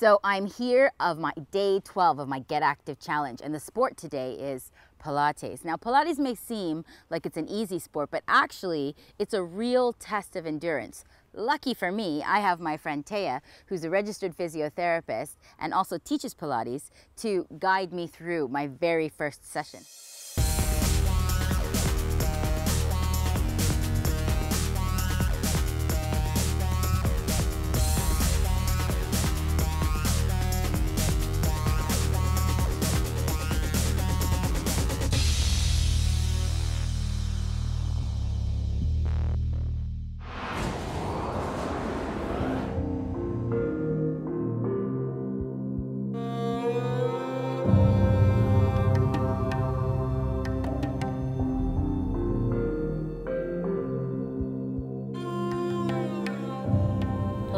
So I'm here of my day 12 of my Get Active Challenge and the sport today is Pilates. Now Pilates may seem like it's an easy sport, but actually it's a real test of endurance. Lucky for me, I have my friend Taya, who's a registered physiotherapist and also teaches Pilates to guide me through my very first session.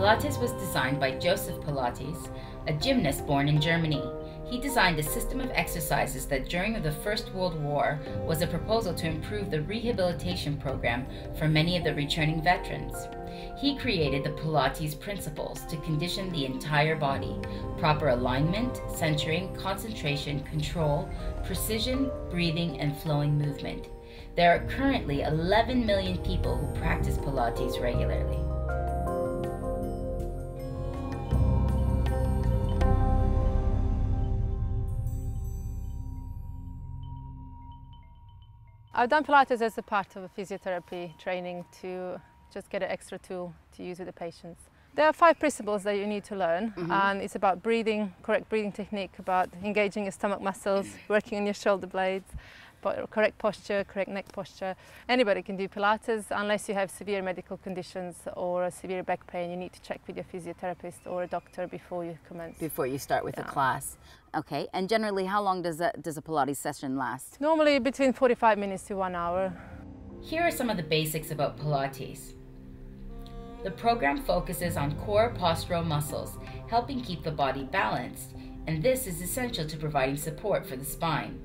Pilates was designed by Joseph Pilates, a gymnast born in Germany. He designed a system of exercises that during the First World War was a proposal to improve the rehabilitation program for many of the returning veterans. He created the Pilates principles to condition the entire body proper alignment, centering, concentration, control, precision, breathing, and flowing movement. There are currently 11 million people who practice Pilates regularly. I've done Pilates as a part of a physiotherapy training to just get an extra tool to use with the patients. There are five principles that you need to learn mm -hmm. and it's about breathing, correct breathing technique, about engaging your stomach muscles, working on your shoulder blades, correct posture, correct neck posture. Anybody can do Pilates unless you have severe medical conditions or a severe back pain. You need to check with your physiotherapist or a doctor before you commence. Before you start with yeah. the class. Okay, and generally how long does a, does a Pilates session last? Normally between 45 minutes to one hour. Here are some of the basics about Pilates. The program focuses on core postural muscles, helping keep the body balanced, and this is essential to providing support for the spine.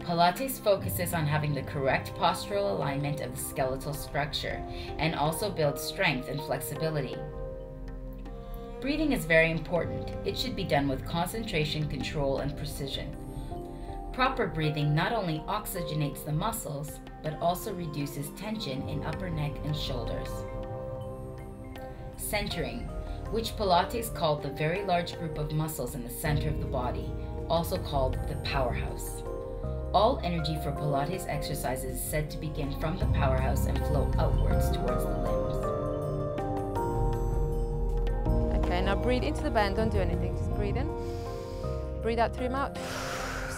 Pilates focuses on having the correct postural alignment of the skeletal structure and also builds strength and flexibility. Breathing is very important. It should be done with concentration, control, and precision. Proper breathing not only oxygenates the muscles, but also reduces tension in upper neck and shoulders. Centering, which Pilates called the very large group of muscles in the center of the body, also called the powerhouse. All energy for Pilates exercises is said to begin from the powerhouse and flow outwards towards the limbs. Okay, now breathe into the band, don't do anything, just breathe in. Breathe out through your mouth,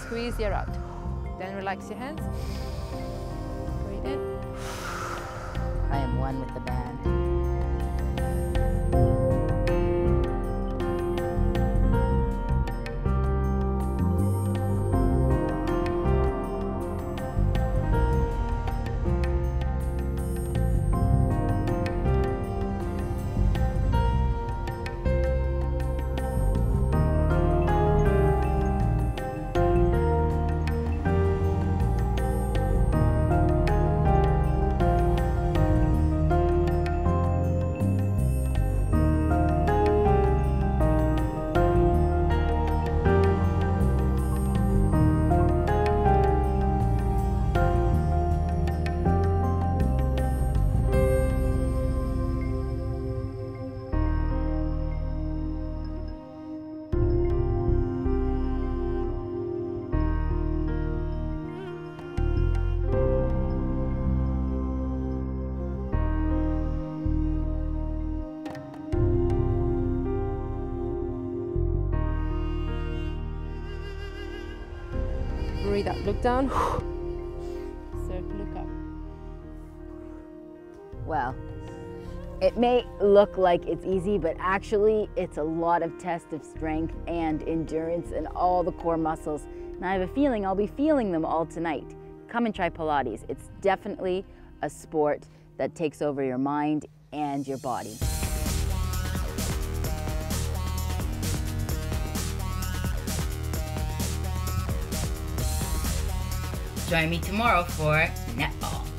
squeeze your out. Then relax your hands, breathe in. I am one with the band. Breathe look down. Circle, look up. Well, it may look like it's easy, but actually it's a lot of test of strength and endurance and all the core muscles. And I have a feeling I'll be feeling them all tonight. Come and try Pilates. It's definitely a sport that takes over your mind and your body. Join me tomorrow for netball.